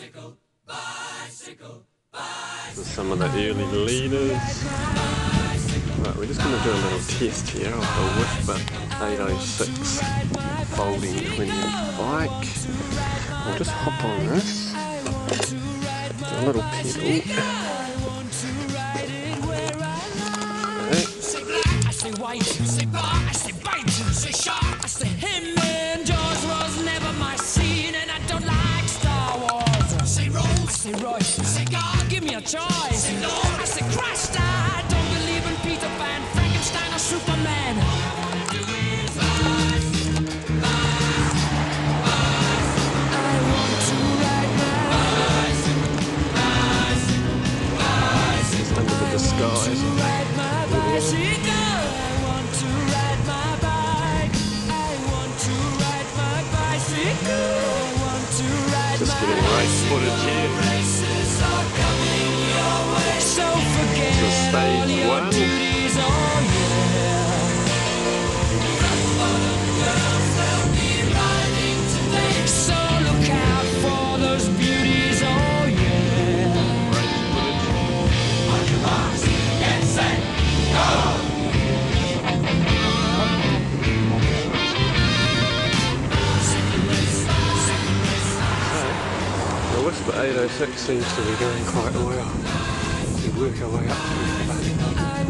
So some of the early leaders. Right, we're just going to do a little test here of the Wisper 806 folding twin bike. I'll just hop on this. Do a little pedal. say a choice. I say Christ, I don't believe in Peter Pan, Frankenstein, or Superman. Under the disguise. Just getting race footage here. course, but 806 seems to be going quite well. We work our way up to the back.